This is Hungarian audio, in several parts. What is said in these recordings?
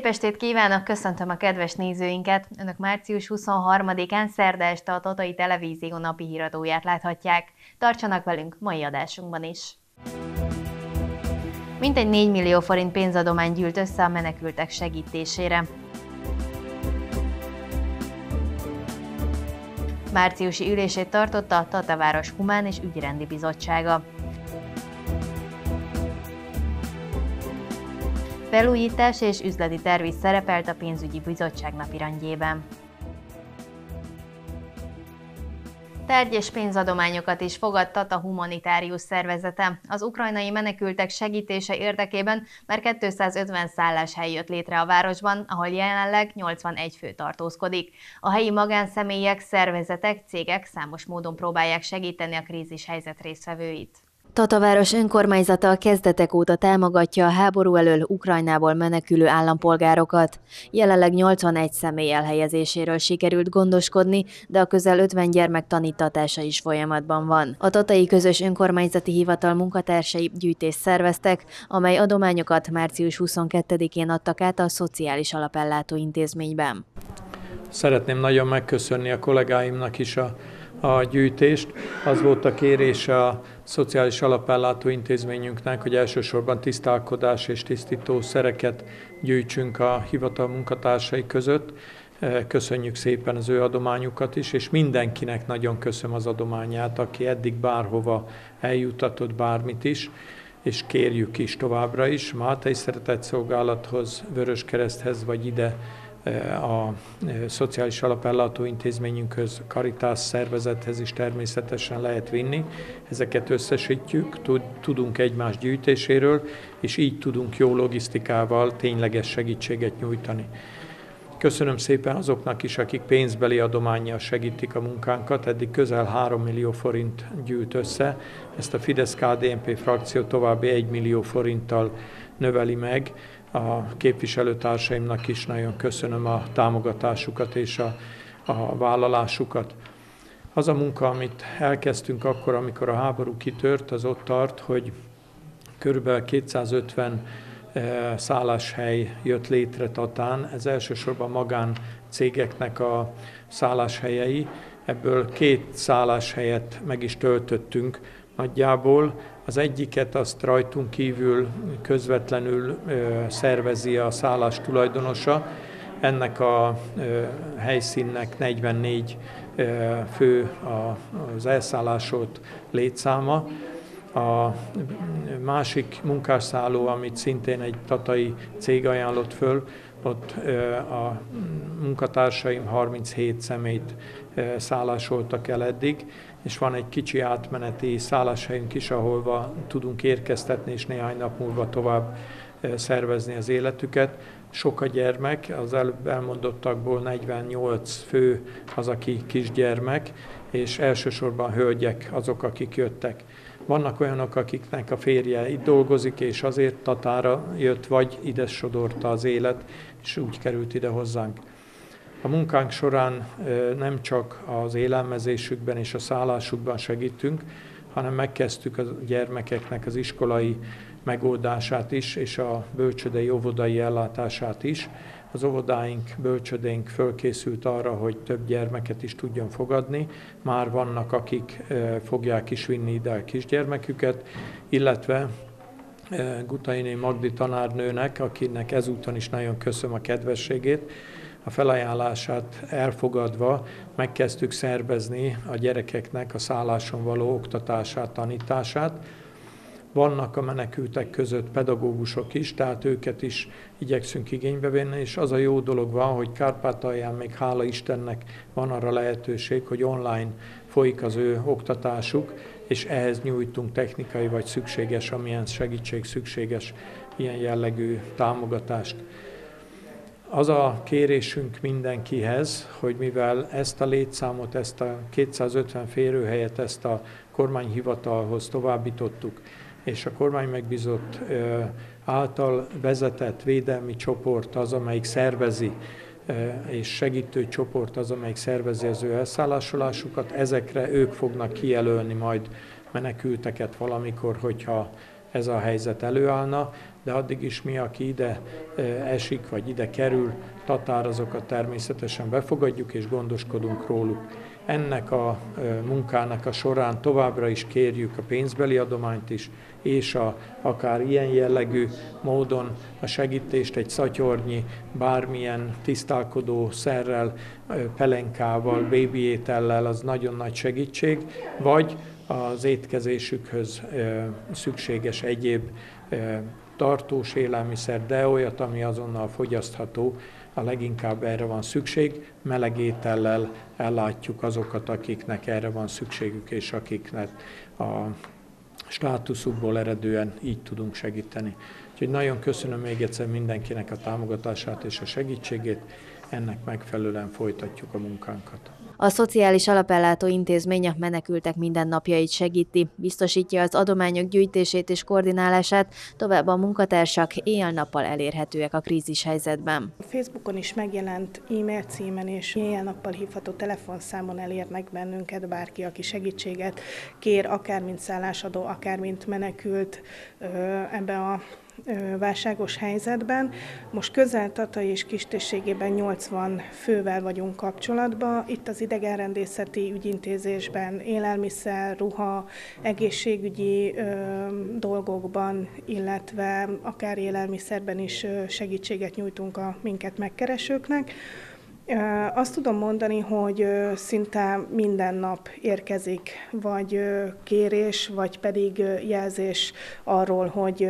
Szép estét kívánok, köszöntöm a kedves nézőinket! Önök március 23-án szerda este a Tatai Televízió napi híradóját láthatják. Tartsanak velünk mai adásunkban is! Mintegy 4 millió forint pénzadomány gyűlt össze a menekültek segítésére. Márciusi ülését tartotta a Tataváros Humán és Ügyrendi Bizottsága. Felújítás és üzleti terv is szerepelt a pénzügyi bizottság napirendjében. Tárgy és pénzadományokat is fogadtat a humanitárius szervezete. Az ukrajnai menekültek segítése érdekében már 250 szálláshely jött létre a városban, ahol jelenleg 81 fő tartózkodik. A helyi magánszemélyek, szervezetek, cégek számos módon próbálják segíteni a krízis helyzet résztvevőit. Tataváros önkormányzata a kezdetek óta támogatja a háború elől Ukrajnából menekülő állampolgárokat. Jelenleg 81 személy elhelyezéséről sikerült gondoskodni, de a közel 50 gyermek tanítatása is folyamatban van. A Tatai Közös Önkormányzati Hivatal munkatársai gyűjtést szerveztek, amely adományokat március 22-én adtak át a Szociális Alapellátó Intézményben. Szeretném nagyon megköszönni a kollégáimnak is a a gyűjtést. Az volt a kérés a Szociális Alapellátó Intézményünknek, hogy elsősorban tisztálkodás és tisztító szereket gyűjtsünk a hivatal munkatársai között. Köszönjük szépen az ő adományukat is, és mindenkinek nagyon köszönöm az adományát, aki eddig bárhova eljutatott bármit is, és kérjük is továbbra is, Mátai Szeretett Szolgálathoz, Vöröskereszthez, vagy ide a Szociális Alapellátó Intézményünkhöz, Karitás szervezethez is természetesen lehet vinni. Ezeket összesítjük, tudunk egymás gyűjtéséről, és így tudunk jó logisztikával tényleges segítséget nyújtani. Köszönöm szépen azoknak is, akik pénzbeli adományjal segítik a munkánkat. Eddig közel 3 millió forint gyűjt össze. Ezt a Fidesz-KDNP frakció további 1 millió forinttal növeli meg a képviselőtársaimnak is nagyon köszönöm a támogatásukat és a, a vállalásukat. Az a munka, amit elkezdtünk akkor, amikor a háború kitört, az ott tart, hogy körülbelül 250 eh, szálláshely jött létre Tatán. Ez elsősorban magán cégeknek a szálláshelyei. Ebből két szálláshelyet meg is töltöttünk nagyjából. Az egyiket azt rajtunk kívül közvetlenül szervezi a szállás tulajdonosa. Ennek a helyszínnek 44 fő az elszállásolt létszáma. A másik munkásszálló, amit szintén egy tatai cég ajánlott föl, ott a munkatársaim 37 szemét szállásoltak el eddig, és van egy kicsi átmeneti szálláshelyünk is, ahol tudunk érkeztetni, és néhány nap múlva tovább szervezni az életüket. Sok a gyermek, az előbb elmondottakból 48 fő az, aki kisgyermek, és elsősorban hölgyek azok, akik jöttek. Vannak olyanok, akiknek a férje itt dolgozik, és azért Tatára jött, vagy ide sodorta az élet, és úgy került ide hozzánk. A munkánk során nem csak az élelmezésükben és a szállásukban segítünk, hanem megkezdtük a gyermekeknek az iskolai megoldását is, és a bölcsödei óvodai ellátását is. Az óvodáink, bölcsödénk fölkészült arra, hogy több gyermeket is tudjon fogadni. Már vannak, akik fogják is vinni ide a kisgyermeküket, illetve Gutainé Magdi tanárnőnek, akinek ezúton is nagyon köszönöm a kedvességét, a felajánlását elfogadva megkezdtük szervezni a gyerekeknek a szálláson való oktatását, tanítását. Vannak a menekültek között pedagógusok is, tehát őket is igyekszünk igénybe venni, és az a jó dolog van, hogy Kárpátalján még hála Istennek van arra lehetőség, hogy online folyik az ő oktatásuk, és ehhez nyújtunk technikai vagy szükséges, amilyen segítség szükséges, ilyen jellegű támogatást. Az a kérésünk mindenkihez, hogy mivel ezt a létszámot, ezt a 250 férőhelyet, ezt a kormányhivatalhoz továbbítottuk, és a kormány megbízott által vezetett védelmi csoport az, amelyik szervezi, és segítő csoport az, amelyik szervezi az ő elszállásolásukat, ezekre ők fognak kijelölni majd menekülteket valamikor, hogyha ez a helyzet előállna. de addig is mi, aki ide esik, vagy ide kerül, tatározokat természetesen befogadjuk és gondoskodunk róluk. Ennek a munkának a során továbbra is kérjük a pénzbeli adományt is, és a, akár ilyen jellegű módon a segítést egy szatyornyi, bármilyen tisztálkodó szerrel, pelenkával, bébiétellel, az nagyon nagy segítség, vagy az étkezésükhöz szükséges egyéb tartós élelmiszer, de olyat, ami azonnal fogyasztható, a leginkább erre van szükség, meleg étellel ellátjuk azokat, akiknek erre van szükségük, és akiknek a státuszukból eredően így tudunk segíteni. Úgyhogy nagyon köszönöm még egyszer mindenkinek a támogatását és a segítségét, ennek megfelelően folytatjuk a munkánkat. A Szociális Alapellátó Intézmény a menekültek mindennapjait segíti, biztosítja az adományok gyűjtését és koordinálását, tovább a munkatársak éjjel-nappal elérhetőek a krízis helyzetben. A Facebookon is megjelent e-mail címen és éjjel-nappal hívható telefonszámon elérnek bennünket bárki, aki segítséget kér, akár mint szállásadó, akár mint menekült ebbe a válságos helyzetben. Most közel Tatai és kistérségében 80 fővel vagyunk kapcsolatban. Itt az idegenrendészeti ügyintézésben élelmiszer, ruha, egészségügyi dolgokban, illetve akár élelmiszerben is segítséget nyújtunk a minket megkeresőknek. Azt tudom mondani, hogy szinte minden nap érkezik vagy kérés, vagy pedig jelzés arról, hogy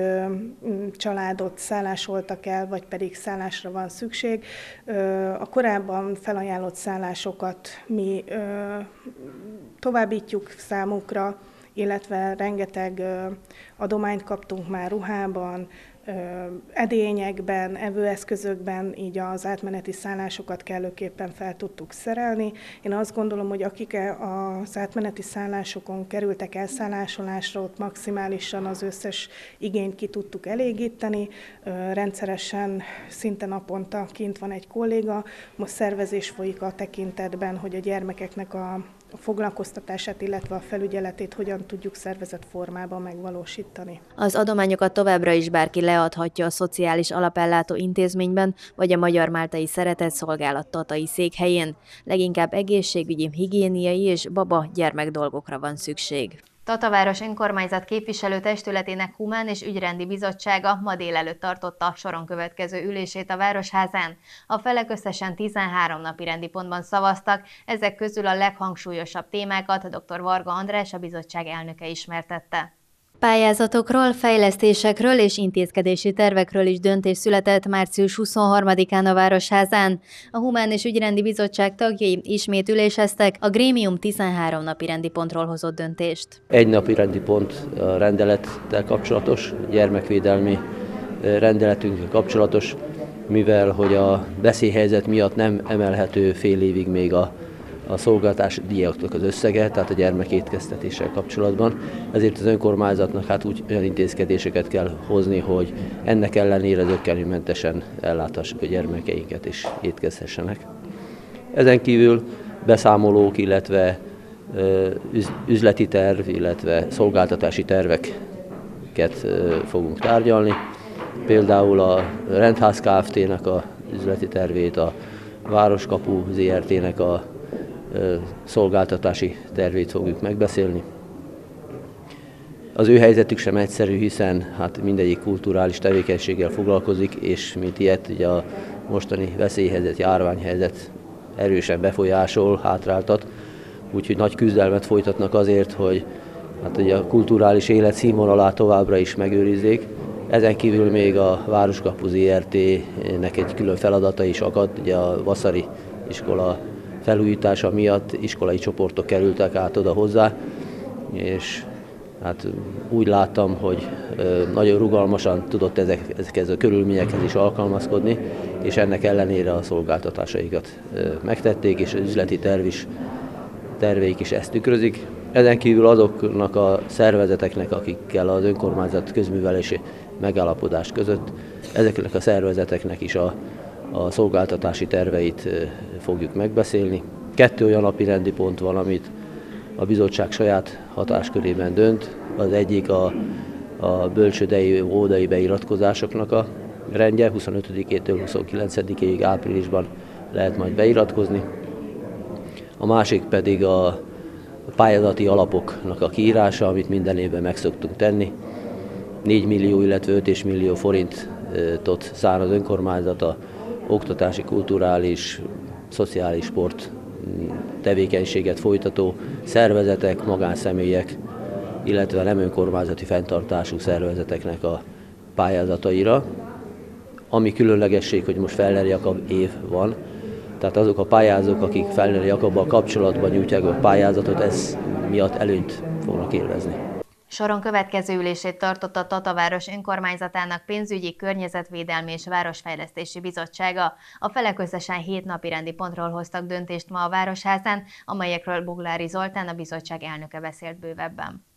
családot szállásoltak el, vagy pedig szállásra van szükség. A korábban felajánlott szállásokat mi továbbítjuk számukra, illetve rengeteg adományt kaptunk már ruhában, edényekben, evőeszközökben így az átmeneti szállásokat kellőképpen fel tudtuk szerelni. Én azt gondolom, hogy akik e az átmeneti szállásokon kerültek elszállásolásra, ott maximálisan az összes igényt ki tudtuk elégíteni. Rendszeresen, szinte naponta kint van egy kolléga, most szervezés folyik a tekintetben, hogy a gyermekeknek a a foglalkoztatását, illetve a felügyeletét hogyan tudjuk szervezett formában megvalósítani. Az adományokat továbbra is bárki leadhatja a Szociális Alapellátó Intézményben, vagy a Magyar Máltai Szeretett Szolgálat Tatai székhelyén. Leginkább egészségügyi, higiéniai és baba gyermekdolgokra van szükség. Tataváros önkormányzat képviselő testületének Humán és Ügyrendi Bizottsága ma délelőtt tartotta soron következő ülését a Városházán. A felek összesen 13 napi rendi pontban szavaztak, ezek közül a leghangsúlyosabb témákat dr. Varga András, a bizottság elnöke ismertette. Pályázatokról, fejlesztésekről és intézkedési tervekről is döntés született március 23-án a Városházán. A Humán és Ügyrendi Bizottság tagjai ismét üléseztek, a Grémium 13 napi rendi pontról hozott döntést. Egy napi rendi pont rendelettel kapcsolatos, gyermekvédelmi rendeletünkkel kapcsolatos, mivel hogy a veszélyhelyzet miatt nem emelhető fél évig még a a szolgáltatás díjaknak az összege, tehát a gyermekétkeztetéssel kapcsolatban. Ezért az önkormányzatnak hát úgy olyan intézkedéseket kell hozni, hogy ennek ellenére zöggenőmentesen elláthassuk a gyermekeinket és étkezhessenek. Ezen kívül beszámolók, illetve üzleti terv, illetve szolgáltatási terveket fogunk tárgyalni. Például a Rendház Kft-nek a üzleti tervét, a Városkapu ZRT-nek a szolgáltatási tervét fogjuk megbeszélni. Az ő helyzetük sem egyszerű, hiszen hát mindegyik kulturális tevékenységgel foglalkozik, és mint ilyet ugye a mostani veszélyhelyzet, járványhelyzet erősen befolyásol, hátráltat, úgyhogy nagy küzdelmet folytatnak azért, hogy hát ugye a kulturális élet színvonalát továbbra is megőrizzék. Ezen kívül még a Városkapu ZRT-nek egy külön feladata is akad, ugye a Vaszari iskola felújítása miatt iskolai csoportok kerültek át oda hozzá, és hát úgy láttam, hogy nagyon rugalmasan tudott ezek, ezekhez a körülményekhez is alkalmazkodni, és ennek ellenére a szolgáltatásaikat megtették, és az üzleti terv is, terveik is ezt tükrözik. Ezen kívül azoknak a szervezeteknek, akikkel az önkormányzat közművelési megállapodás között, ezeknek a szervezeteknek is a a szolgáltatási terveit fogjuk megbeszélni. Kettő olyan napi rendi pont van, amit a bizottság saját hatáskörében dönt. Az egyik a a bölcsödei, ódai beiratkozásoknak a rendje, 25-től 29-ig áprilisban lehet majd beiratkozni. A másik pedig a pályázati alapoknak a kiírása, amit minden évben meg szoktunk tenni. 4 millió, illetve 5 millió forintot szán az önkormányzat a oktatási, kulturális, szociális sport tevékenységet folytató szervezetek, magánszemélyek, illetve nem önkormányzati fenntartású szervezeteknek a pályázataira. Ami különlegesség, hogy most Feller Jakab év van, tehát azok a pályázók, akik Feller Jakabbal kapcsolatban nyújtják a pályázatot, ez miatt előnyt fognak élvezni. Soron következő ülését tartotta Tataváros önkormányzatának pénzügyi, környezetvédelmi és városfejlesztési bizottsága. A felek összesen hét napi rendi pontról hoztak döntést ma a Városházán, amelyekről Buglári Zoltán, a bizottság elnöke beszélt bővebben.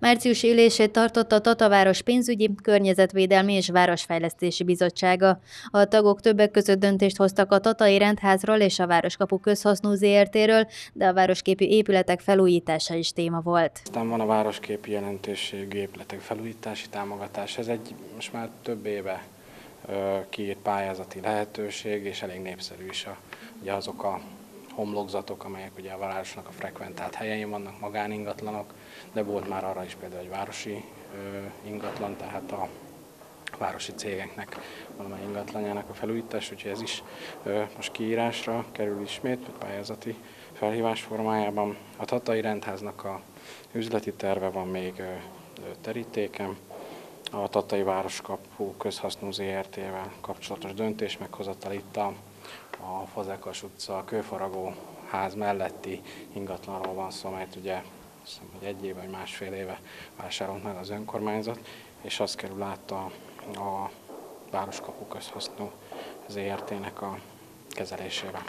Március ülését tartotta a Tataváros pénzügyi, környezetvédelmi és városfejlesztési bizottsága. A tagok többek között döntést hoztak a Tatai Rendházról és a Városkapu közhasznú ZRT-ről, de a városképi épületek felújítása is téma volt. Aztán van a városképi jelentőségű épületek felújítási támogatás. Ez egy most már több éve kiírt pályázati lehetőség, és elég népszerű is a, ugye azok a homlokzatok, amelyek ugye a városnak a frekventált helyein vannak, magáningatlanok, de volt már arra is például egy városi ingatlan, tehát a városi cégeknek valamely ingatlanjának a felújítás, úgyhogy ez is most kiírásra kerül ismét, vagy pályázati felhívás formájában. A Tatai Rendháznak a üzleti terve van még terítéken, a Tatai Városkapu közhasznú ZRT-vel kapcsolatos döntés meghozatal itt a, a Fazekas utca, a Kőfaragó ház melletti ingatlanról van szó, amelyet ugye hiszem, hogy egy éve vagy másfél éve vásárolt meg az önkormányzat, és az kerül át a, a Városkapu közhasznú ZRT-nek a kezelésébe.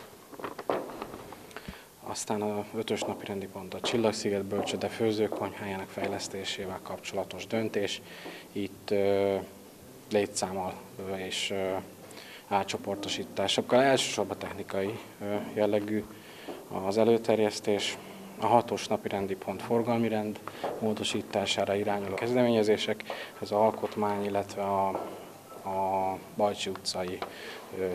Aztán a ötös napi rendi pont a Csillagsziget bölcsöde főzőkonyhájának fejlesztésével kapcsolatos döntés. Itt ö, létszámmal és ö, átcsoportosításokkal, elsősorban technikai ö, jellegű az előterjesztés, a hatos napi rendi pont forgalmi rend módosítására irányuló kezdeményezések, ez a alkotmány, illetve a, a Bajcsi utcai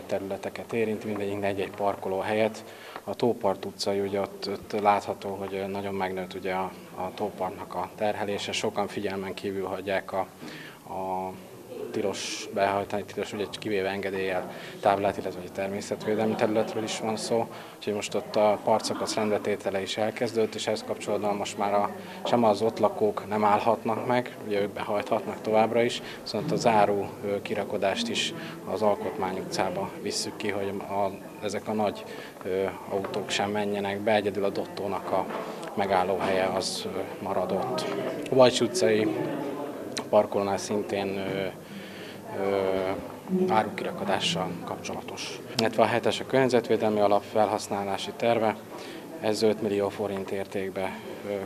területeket érint, mindegyik egy-egy parkoló helyet. A Tópart utcai, ugye ott, ott látható, hogy nagyon megnőtt ugye a, a tópartnak a terhelése, sokan figyelmen kívül hagyják a, a tilos behajtani, tilos ugye kivéve engedéllyel táblát, illetve egy természetvédelmi területről is van szó, úgyhogy most ott a partszakasz rendbetétele is elkezdődött, és ehhez kapcsolatban most már a, sem az ott lakók nem állhatnak meg, ugye ők behajthatnak továbbra is, viszont a záró kirakodást is az Alkotmány utcába visszük ki, hogy a, ezek a nagy ö, autók sem menjenek be, egyedül a Dottónak a megállóhelye az maradott. A Bajcs utcai parkolónál szintén ö, árukirakadással kapcsolatos. Illetve a hetes a környezetvédelmi alap felhasználási terve, ez 5 millió forint értékbe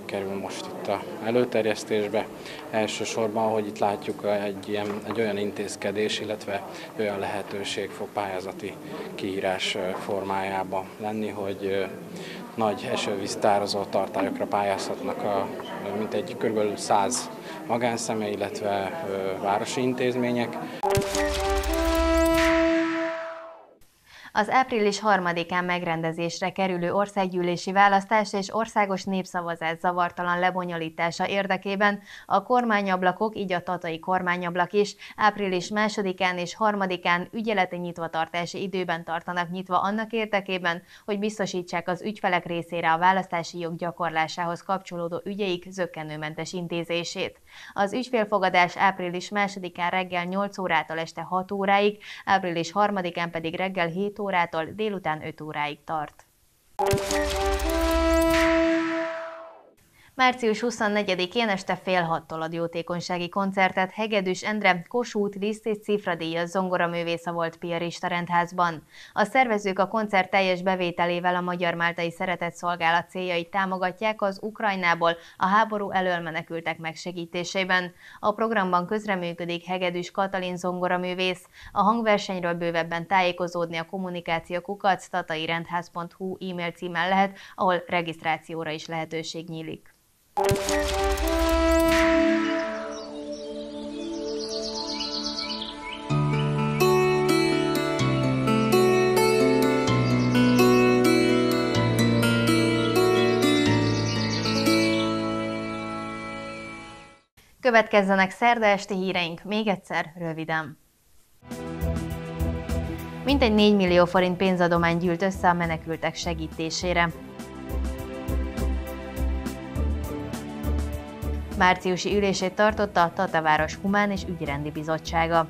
kerül most itt a előterjesztésbe. Elsősorban, ahogy itt látjuk, egy, ilyen, egy olyan intézkedés, illetve olyan lehetőség fog pályázati kiírás formájába lenni, hogy nagy esővíztározó tartályokra pályázhatnak a, mint egy kb. 100 magánszemély, illetve városi intézmények. Az április 3-án megrendezésre kerülő országgyűlési választás és országos népszavazás zavartalan lebonyolítása érdekében a kormányablakok, így a tatai kormányablak is április 2-án és 3-án ügyeleti nyitvatartási időben tartanak nyitva annak érdekében, hogy biztosítsák az ügyfelek részére a választási jog gyakorlásához kapcsolódó ügyeik zöggenőmentes intézését. Az ügyfélfogadás április 2-án reggel 8 órától este 6 óráig, április 3-án pedig reggel 7 órától délután 5 óráig tart. Március 24-én este fél hattól ad jótékonysági koncertet Hegedűs Endre Kossuth Liszt és Cifradíjas zongoraművésza volt piarista rendházban. A szervezők a koncert teljes bevételével a Magyar Máltai Szeretett Szolgálat céljait támogatják az Ukrajnából a háború elől menekültek megsegítésében. A programban közreműködik Hegedűs Katalin zongoraművész. A hangversenyről bővebben tájékozódni a kommunikáció kukac tatairendház.hu e-mail címen lehet, ahol regisztrációra is lehetőség nyílik. Következzenek szerda esti híreink, még egyszer röviden. Mintegy 4 millió forint pénzadomány gyűlt össze a menekültek segítésére. Márciusi ülését tartotta a Tataváros Humán és Ügyrendi Bizottsága.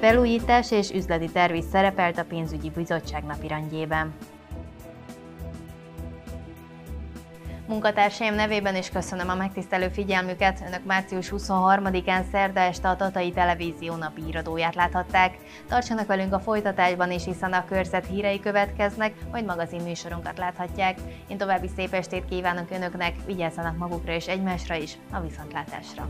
Felújítás és üzleti terv is szerepelt a pénzügyi bizottság napirendjében. Munkatársaim nevében is köszönöm a megtisztelő figyelmüket. Önök március 23-án szerda este a Tatai Televízió napi híradóját láthatták. Tartsanak velünk a folytatásban is, hiszen a körzet hírei következnek, majd magazin műsorunkat láthatják. Én további szép estét kívánok Önöknek, vigyázzanak magukra és egymásra is, a viszontlátásra!